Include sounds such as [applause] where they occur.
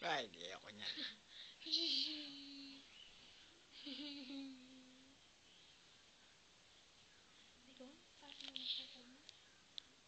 Ay, di ako niyan. [laughs]